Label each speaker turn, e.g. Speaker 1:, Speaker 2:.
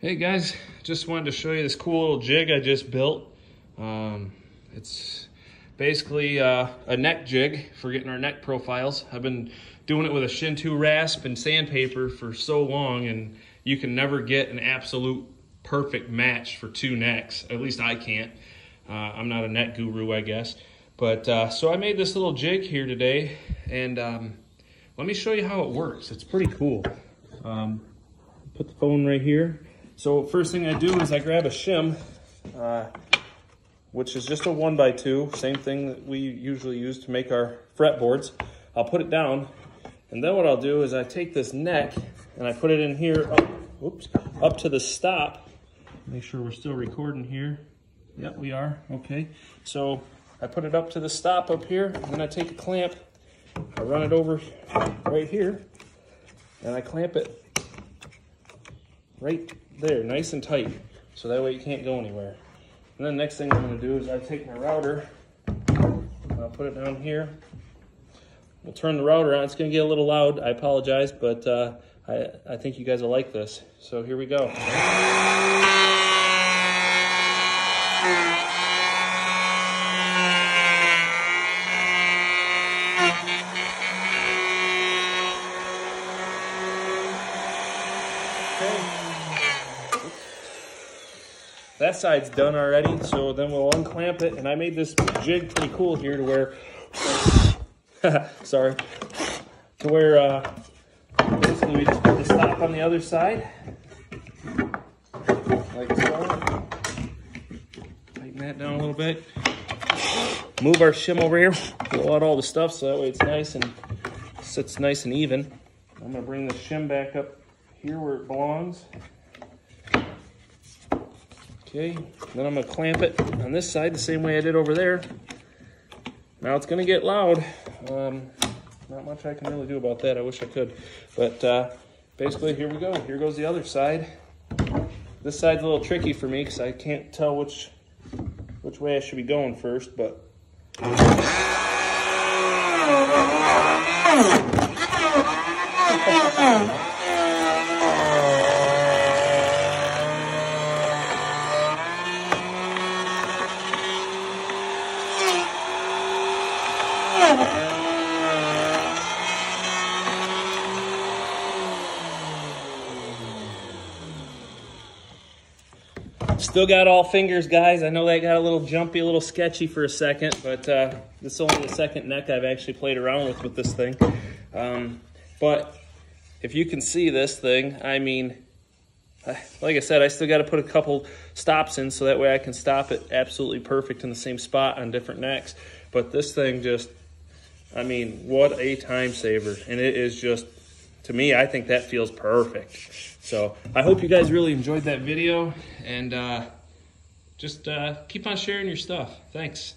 Speaker 1: Hey guys, just wanted to show you this cool little jig I just built. Um, it's basically uh, a neck jig for getting our neck profiles. I've been doing it with a Shinto rasp and sandpaper for so long and you can never get an absolute perfect match for two necks. At least I can't. Uh, I'm not a neck guru, I guess. But uh, so I made this little jig here today and um, let me show you how it works. It's pretty cool. Um, put the phone right here. So first thing I do is I grab a shim, uh, which is just a one by two, same thing that we usually use to make our fretboards. I'll put it down, and then what I'll do is I take this neck and I put it in here, up, whoops, up to the stop. Make sure we're still recording here. Yep, we are, okay. So I put it up to the stop up here, and then I take a clamp, I run it over right here, and I clamp it right there, nice and tight. So that way you can't go anywhere. And then next thing I'm gonna do is I take my router, I'll put it down here. We'll turn the router on. It's gonna get a little loud, I apologize, but uh, I, I think you guys will like this. So here we go. That side's done already, so then we'll unclamp it. And I made this jig pretty cool here to where, sorry, to where uh, basically we just put the stop on the other side, like so. Tighten that down a little bit. Move our shim over here, blow out all the stuff so that way it's nice and sits nice and even. I'm gonna bring the shim back up here where it belongs. Okay, then I'm gonna clamp it on this side the same way I did over there. Now it's gonna get loud. Um, not much I can really do about that. I wish I could. But uh, basically, here we go. Here goes the other side. This side's a little tricky for me because I can't tell which which way I should be going first, but Still got all fingers, guys. I know that got a little jumpy, a little sketchy for a second, but uh, this is only the second neck I've actually played around with with this thing. Um, but if you can see this thing, I mean, like I said, I still got to put a couple stops in so that way I can stop it absolutely perfect in the same spot on different necks. But this thing just, I mean, what a time saver. And it is just, to me, I think that feels perfect. So I hope you guys really enjoyed that video and uh, just uh, keep on sharing your stuff. Thanks.